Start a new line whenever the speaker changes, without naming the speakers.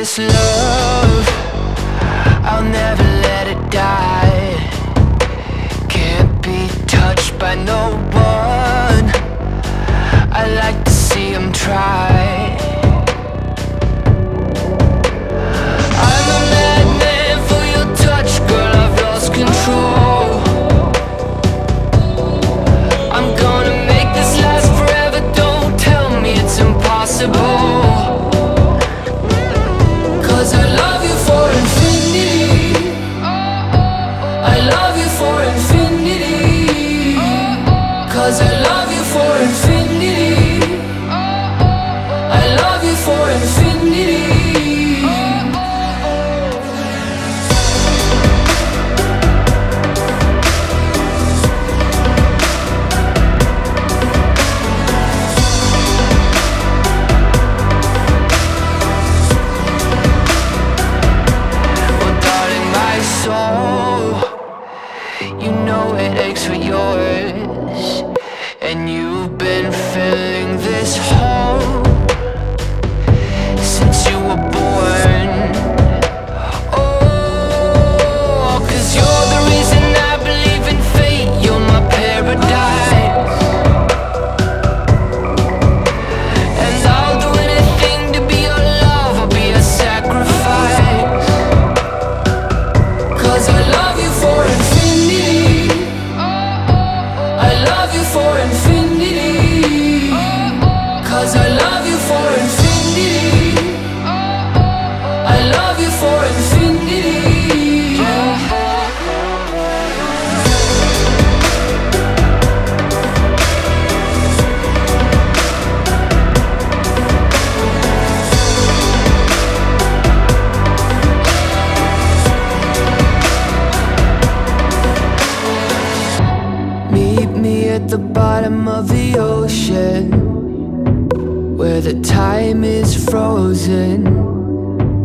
this love I'll never let it die. Can't be touched by no one. I like to see them try. I'm a madman for your touch, girl, I've lost control. I'm it aches for yours, and you've been filling this hole for infinity. Cause I love the bottom of the ocean Where the time is frozen